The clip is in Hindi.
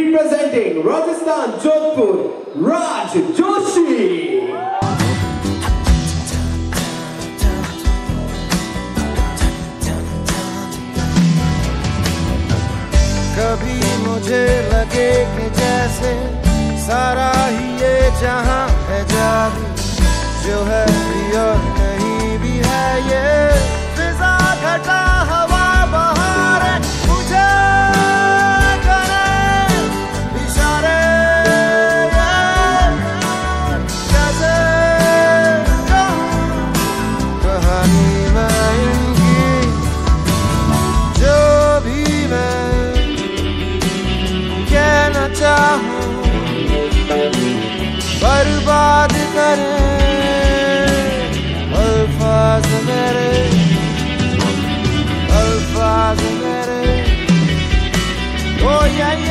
Representing Rajasthan, Jodhpur, Raj Joshi. कभी मुझे लगे कि जैसे सारा ही ये जहाँ है जादू जो है कहना चाहूँ बर्बाद करे अल्फाज मेरे अल्फाज मेरे। ओ यही